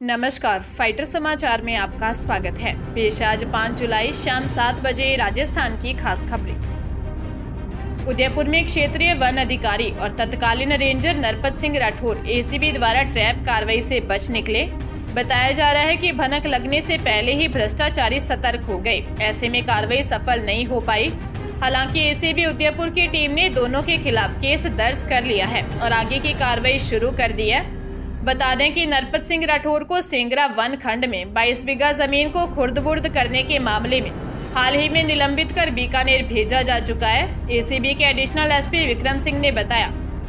नमस्कार, फाइटर समाचार में आपका स्वागत है। पेश आज 5 जुलाई, शाम सात बजे, राजस्थान की खास खबरें। उदयपुर में क्षेत्रीय वन अधिकारी और तत्कालीन रेंजर नरपत सिंह राठौर एसीबी द्वारा ट्रैप कार्रवाई से बच निकले। बताया जा रहा है कि भनक लगने से पहले ही भ्रष्टाचारी सतर्क हो गए। ऐसे में कार्रवाई सफल नहीं हो पाई। हालाँकि एसीबी उदयपुर की टीम ने दोनों के खिलाफ केस दर्ज कर लिया है और आगे की कार्रवाई शुरू कर दी है। बता दें कि नरपत सिंह राठौर को सेंगरा वन खंड में 22 बीघा ज़मीन को खुर्द करने के मामले में हाल ही में निलंबित कर बीकानेर भेजा जा चुका है। एसीबी के एडिशनल एसपी विक्रम सिंह ने बताया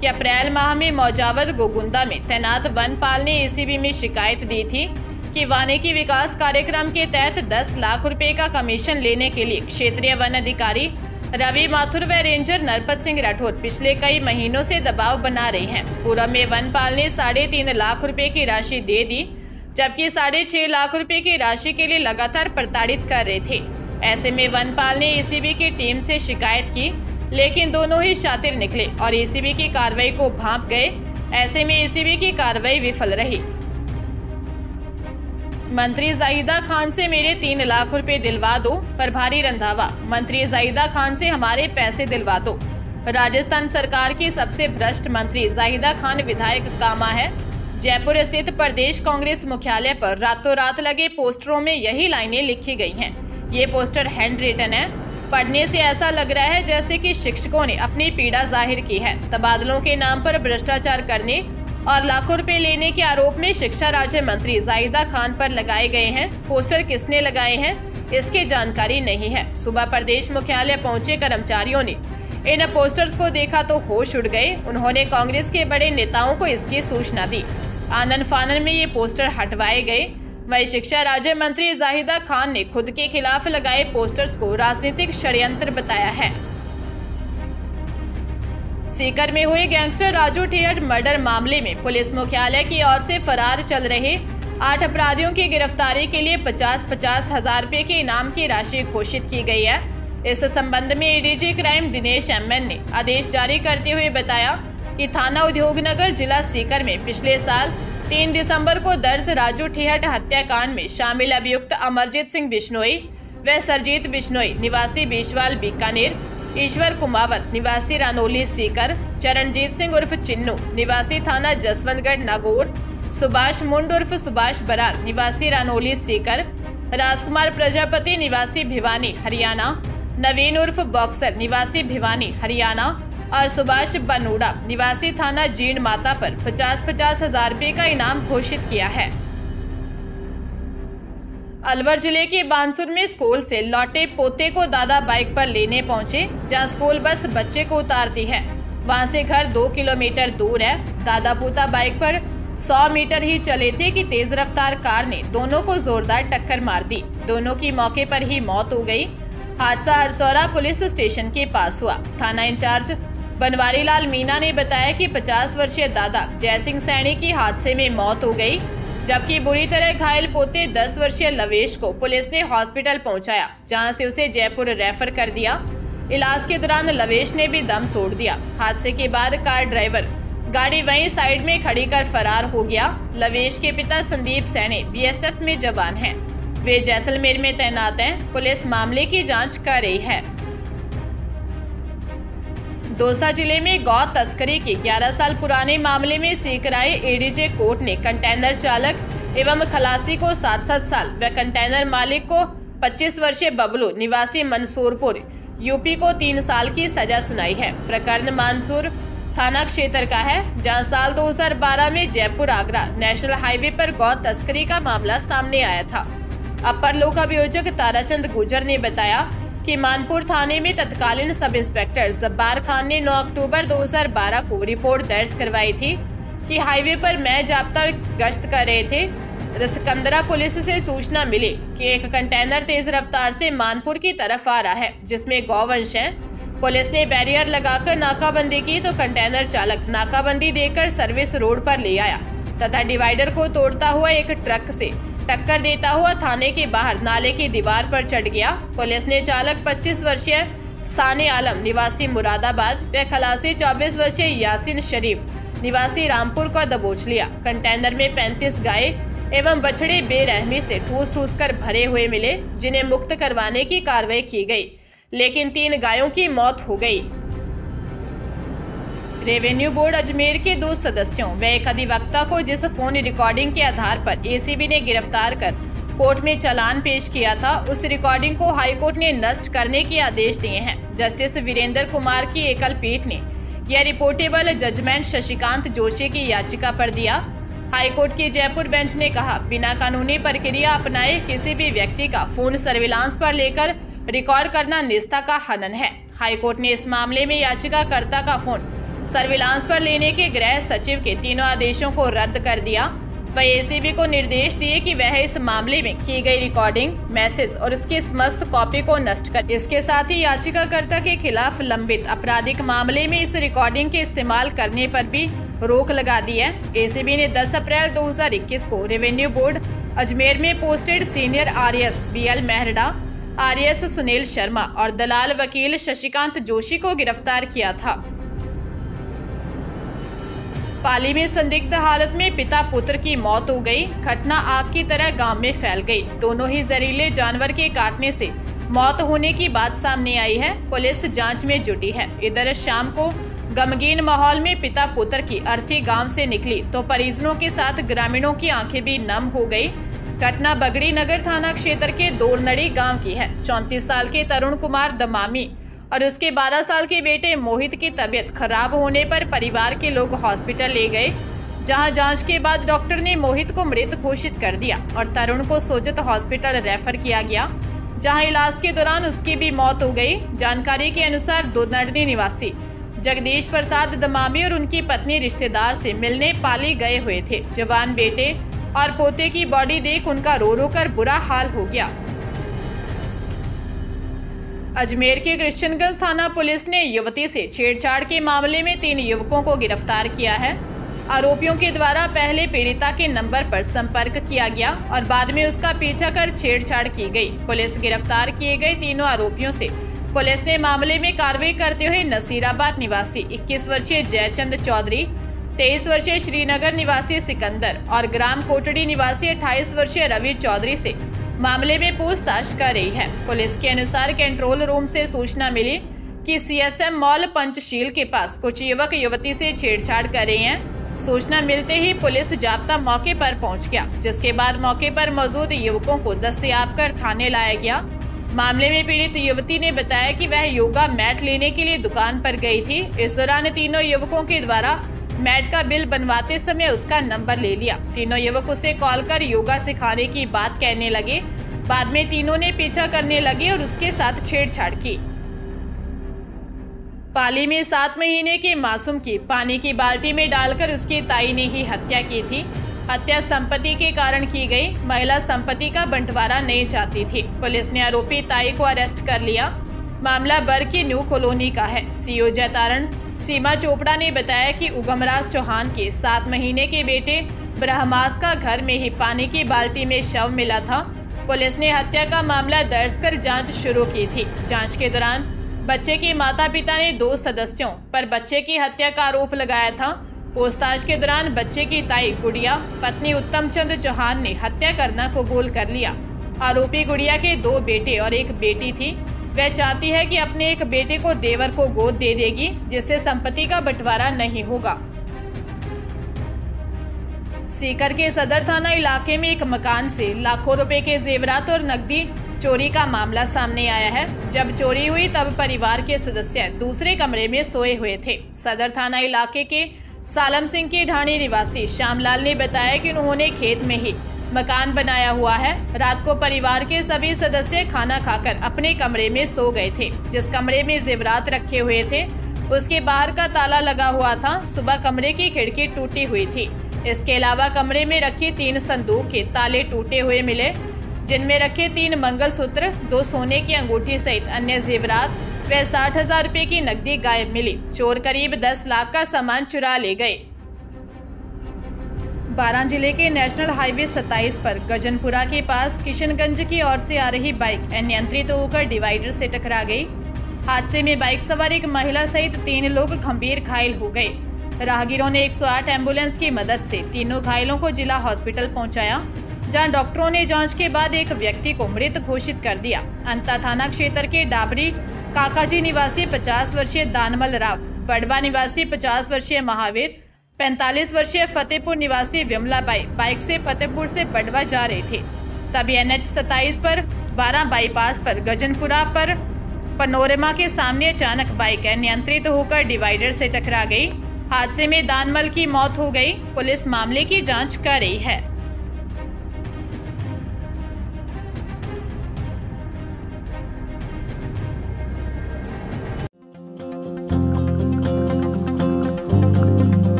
कि अप्रैल माह में मौजावद गोगुंदा में तैनात वनपाल ने एसीबी में शिकायत दी थी कि वानिकी विकास कार्यक्रम के तहत 10 लाख रुपए का कमीशन लेने के लिए क्षेत्रीय वन अधिकारी रवि माथुर व रेंजर नरपत सिंह राठौर पिछले कई महीनों से दबाव बना रहे हैं। पूरा में वनपाल ने साढ़े तीन लाख रुपए की राशि दे दी, जबकि साढ़े छह लाख रुपए की राशि के लिए लगातार प्रताड़ित कर रहे थे। ऐसे में वनपाल ने एसीबी की टीम से शिकायत की, लेकिन दोनों ही शातिर निकले और एसीबी की कार्रवाई को भाप गए। ऐसे में एसीबी की कार्रवाई विफल रही। मंत्री जाहिदा खान से मेरे तीन लाख रुपए दिलवा दो, पर भारी रंधावा। मंत्री जाहिदा खान से हमारे पैसे दिलवा दो। राजस्थान सरकार की सबसे भ्रष्ट मंत्री जाहिदा खान विधायक कामा है। जयपुर स्थित प्रदेश कांग्रेस मुख्यालय पर रातों रात लगे पोस्टरों में यही लाइनें लिखी गई हैं। ये पोस्टर हैंड रिटन है। पढ़ने से ऐसा लग रहा है जैसे कि शिक्षकों ने अपनी पीड़ा ज़ाहिर की है। तबादलों के नाम पर भ्रष्टाचार करने और लाखों रुपए लेने के आरोप में शिक्षा राज्य मंत्री जाहिदा खान पर लगाए गए हैं। पोस्टर किसने लगाए हैं? इसकी जानकारी नहीं है। सुबह प्रदेश मुख्यालय पहुँचे कर्मचारियों ने। इन पोस्टर्स को देखा तो होश उड़ गए। उन्होंने कांग्रेस के बड़े नेताओं को इसकी सूचना दी। आनंद फानन में ये पोस्टर हटवाए गए। वही शिक्षा राज्य मंत्री जाहिदा खान ने खुद के खिलाफ लगाए पोस्टर्स को राजनीतिक षड्यंत्र बताया है। सीकर में हुए गैंगस्टर राजू ठेहट मर्डर मामले में पुलिस मुख्यालय की ओर से फरार चल रहे आठ अपराधियों की गिरफ्तारी के लिए पचास पचास हज़ार रुपए के इनाम की राशि घोषित की गई है। इस संबंध में एडीजी क्राइम दिनेश एमएन ने आदेश जारी करते हुए बताया कि थाना उद्योगनगर जिला सीकर में पिछले साल तीन दिसंबर को दर्ज राजू ठेहट हत्याकांड में शामिल अभियुक्त अमरजीत सिंह बिश्नोई व सरजीत बिश्नोई, निवासी बीशवाल बीकानेर ईश्वर कुमावत, निवासी रानोली सीकर, चरणजीत सिंह उर्फ़ चिन्नू, निवासी थाना जसवंतगढ़ नागौर, सुभाष मुंड उर्फ़ सुभाष बराल, निवासी रानोली सीकर, राजकुमार प्रजापति, निवासी भिवानी, हरियाणा, नवीन उर्फ़ बॉक्सर, निवासी भिवानी, हरियाणा, और सुभाष बनूड़ा, निवासी थाना जीण माता पर पचास पचास हज़ार रुपए का इनाम घोषित किया है। अलवर ज़िले के बांसुर में स्कूल से लौटे पोते को दादा बाइक पर लेने पहुँचे, जहाँ स्कूल बस बच्चे को उतारती है। वहाँ से घर दो किलोमीटर दूर है। दादा पोता बाइक पर 100 मीटर ही चले थे कि तेज रफ्तार कार ने दोनों को जोरदार टक्कर मार दी। दोनों की मौके पर ही मौत हो गई। हादसा हरसौरा पुलिस स्टेशन के पास हुआ। थाना इंचार्ज बनवारी लाल मीना ने बताया कि 50 वर्षीय दादा जयसिंह सैनी की हादसे में मौत हो गई। जबकि बुरी तरह घायल पोते 10 वर्षीय लवेश को पुलिस ने हॉस्पिटल पहुँचाया, जहाँ से उसे जयपुर रेफर कर दिया। इलाज के दौरान लवेश ने भी दम तोड़ दिया। हादसे के बाद कार ड्राइवर गाड़ी वहीं साइड में खड़ी कर फरार हो गया। लवेश के पिता संदीप सैनी बीएसएफ में जवान हैं। वे जैसलमेर में तैनात हैं। पुलिस मामले की जाँच कर रही है। दौसा ज़िले में गौ तस्करी के। 11 साल पुराने मामले में सीकराए एडीजे कोर्ट ने कंटेनर चालक एवं खलासी को सात सात साल व कंटेनर मालिक को 25 वर्षीय बबलू, निवासी मंसूरपुर, यूपी को तीन साल की सजा सुनाई है। प्रकरण मानसूर थाना क्षेत्र का है, जहाँ साल 2012 में जयपुर आगरा नेशनल हाईवे पर गौ तस्करी का मामला सामने आया था। अपर लोक अभियोजक ताराचंद गुजर ने बताया कि मानपुर थाने में तत्कालीन सब इंस्पेक्टर जब्बार खान ने 9 अक्टूबर 2012 को रिपोर्ट दर्ज करवाई थी कि हाईवे पर मैं जाप्ता गश्त कर रहे थे। रसकंदरा पुलिस से सूचना मिली कि एक कंटेनर तेज रफ्तार से मानपुर की तरफ़ आ रहा है, जिसमें गौवंश है। पुलिस ने बैरियर लगाकर नाकाबंदी की तो कंटेनर चालक नाकाबंदी देकर सर्विस रोड पर ले आया तथा डिवाइडर को तोड़ता हुआ एक ट्रक से। टक्कर देता हुआ थाने के बाहर नाले की दीवार पर चढ़ गया। पुलिस ने चालक 25 वर्षीय साने आलम, निवासी मुरादाबाद व खलासी 24 वर्षीय यासिन शरीफ, निवासी रामपुर को दबोच लिया। कंटेनर में 35 गाय एवं बछड़े बेरहमी से ठूस ठूस कर भरे हुए मिले, जिन्हें मुक्त करवाने की कार्रवाई की गई। लेकिन तीन गायों की मौत हो गई। रेवेन्यू बोर्ड अजमेर के दो सदस्यों व एक अधिवक्ता को जिस फ़ोन रिकॉर्डिंग के आधार पर एसीबी ने गिरफ़्तार कर कोर्ट में चालान पेश किया था, उस रिकॉर्डिंग को हाईकोर्ट ने नष्ट करने के आदेश दिए हैं। जस्टिस वीरेंद्र कुमार की एकल पीठ ने यह रिपोर्टेबल जजमेंट शशिकांत जोशी की याचिका पर दिया। हाईकोर्ट की जयपुर बेंच ने कहा, बिना कानूनी प्रक्रिया अपनाए किसी भी व्यक्ति का फ़ोन सर्विलांस पर लेकर रिकॉर्ड करना निष्ठा का हनन है। हाईकोर्ट ने इस मामले में याचिकाकर्ता का फ़ोन सर्विलांस पर लेने के गृह सचिव के तीनों आदेशों को रद्द कर दिया। वही एसीबी को निर्देश दिए कि वह इस मामले में की गई रिकॉर्डिंग मैसेज और उसकी समस्त कॉपी को नष्ट कर इसके साथ ही याचिकाकर्ता के खिलाफ लंबित आपराधिक मामले में इस रिकॉर्डिंग के इस्तेमाल करने पर भी रोक लगा दी है। एसीबी ने 10 अप्रैल 2021 को रेवेन्यू बोर्ड अजमेर में posted senior RS BL Mehrda RS Sunil Sharma और दलाल वकील शशिकांत जोशी को गिरफ़्तार किया था। पाली में संदिग्ध हालत में पिता पुत्र की मौत हो गई। घटना आग की तरह गाँव में फैल गई। दोनों ही जहरीले जानवर के काटने से मौत होने की बात सामने आई है। पुलिस जाँच में जुटी है। इधर शाम को गमगीन माहौल में पिता पुत्र की अर्थी गाँव से निकली तो परिजनों के साथ ग्रामीणों की आँखें भी नम हो गई। घटना बगड़ी नगर थाना क्षेत्र के दोरनड़ी गाँव की है। चौंतीस साल के तरुण कुमार दमामी और उसके 12 साल के बेटे मोहित की तबीयत खराब होने पर परिवार के लोग हॉस्पिटल ले गए, जहाँ जाँच के बाद डॉक्टर ने मोहित को मृत घोषित कर दिया और तरुण को सोजत हॉस्पिटल रेफर किया गया, जहाँ इलाज के दौरान उसकी भी मौत हो गई। जानकारी के अनुसार दोनरनी निवासी जगदीश प्रसाद दमामी और उनकी पत्नी रिश्तेदार से मिलने पाली गए हुए थे। जवान बेटे और पोते की बॉडी देख उनका रो रो कर बुरा हाल हो गया। अजमेर के क्रिश्चनगंज थाना पुलिस ने युवती से छेड़छाड़ के मामले में तीन युवकों को गिरफ़्तार किया है। आरोपियों के द्वारा पहले पीड़िता के नंबर पर संपर्क किया गया और बाद में उसका पीछा कर छेड़छाड़ की गई। पुलिस गिरफ़्तार किए गए तीनों आरोपियों से। पुलिस ने मामले में कार्रवाई करते हुए नसीराबाद निवासी 21 वर्षीय जयचंद चौधरी 23 वर्षीय श्रीनगर निवासी सिकंदर और ग्राम कोटड़ी निवासी 28 वर्षीय रवि चौधरी से मामले में पूछताछ कर रही है। पुलिस के अनुसार कंट्रोल रूम से सूचना मिली कि सीएसएम मॉल पंचशील के पास कुछ युवक युवती से छेड़छाड़ कर रहे हैं। सूचना मिलते ही पुलिस जाप्ता मौके पर पहुँच गया, जिसके बाद मौके पर मौजूद युवकों को दस्तयाब कर थाने लाया गया। मामले में पीड़ित युवती ने बताया कि वह योगा मैट लेने के लिए दुकान पर गई थी। इस दौरान तीनों युवकों के द्वारा मैट का बिल बनवाते समय उसका नंबर ले लिया। तीनों युवक उसे कॉल कर योगा सिखाने की बात कहने लगे। बाद में तीनों ने पीछा करने लगे और उसके साथ छेड़छाड़ की। पाली में सात महीने के मासूम की पानी की बाल्टी में डालकर उसकी ताई ने ही हत्या की थी। हत्या संपत्ति के कारण की गई। महिला संपत्ति का बंटवारा नहीं चाहती थी। पुलिस ने आरोपी ताई को अरेस्ट कर लिया। मामला बर की न्यू कॉलोनी का है। सीओ जयतारण सीमा चोपड़ा ने बताया कि उगमराज चौहान के सात महीने के बेटे ब्रह्मास का घर में ही पानी की बाल्टी में शव मिला था। पुलिस ने हत्या का मामला दर्ज कर जाँच शुरू की थी। जाँच के दौरान बच्चे के माता पिता ने दो सदस्यों पर बच्चे की हत्या का आरोप लगाया था। पूछताछ के दौरान बच्चे की ताई गुड़िया, पत्नी उत्तम चंद चौहान ने हत्या करना कबूल कर लिया। आरोपी गुड़िया के दो बेटे और एक बेटी थी। वह चाहती है कि अपने एक बेटे को देवर को गोद दे देगी, जिससे संपत्ति का बंटवारा नहीं होगा। सीकर के सदर थाना इलाके में एक मकान से लाखों रुपए के जेवरात और नकदी चोरी का मामला सामने आया है। जब चोरी हुई, तब परिवार के सदस्य दूसरे कमरे में सोए हुए थे। सदर थाना इलाके के सालम सिंह के ढाणी निवासी श्यामलाल ने बताया कि उन्होंने खेत में ही मकान बनाया हुआ है। रात को परिवार के सभी सदस्य खाना खाकर अपने कमरे में सो गए थे, जिस कमरे में जेवरात रखे हुए थे। उसके बाहर का ताला लगा हुआ था, सुबह कमरे की खिड़की टूटी हुई थी। इसके अलावा कमरे में रखे तीन संदूक के ताले टूटे हुए मिले, जिनमें रखे तीन मंगलसूत्र, दो सोने की अंगूठी सहित अन्य जेवरात व साठ हज़ार रूपए की नकदी गायब मिली। चोर करीब दस लाख का सामान चुरा ले गए। बारां ज़िले के नेशनल हाईवे 27 पर गजनपुरा के पास किशनगंज की ओर से आ रही बाइक अनियंत्रित तो होकर डिवाइडर से टकरा गई। हादसे में बाइक सवार एक महिला सहित तीन लोग गंभीर घायल हो गए। राहगीरों ने 108 एंबुलेंस की मदद से तीनों घायलों को जिला हॉस्पिटल पहुँचाया, जहाँ डॉक्टरों ने जाँच के बाद एक व्यक्ति को मृत घोषित कर दिया। अंता थाना क्षेत्र के डाबरी, काकाजी निवासी 50 वर्षीय दानमल राव, बड़वा निवासी 50 वर्षीय महावीर 45 वर्षीय फतेहपुर निवासी विमला बाई बाइक से फतेहपुर से बड़वा जा रहे थे। तभी एन एच पर, बारह बाईपास पर, गजनपुरा पर, पनोरमा के सामने अचानक बाइक अनियंत्रित होकर डिवाइडर से टकरा गई। हादसे में दानमल की मौत हो गई। पुलिस मामले की जाँच कर रही है।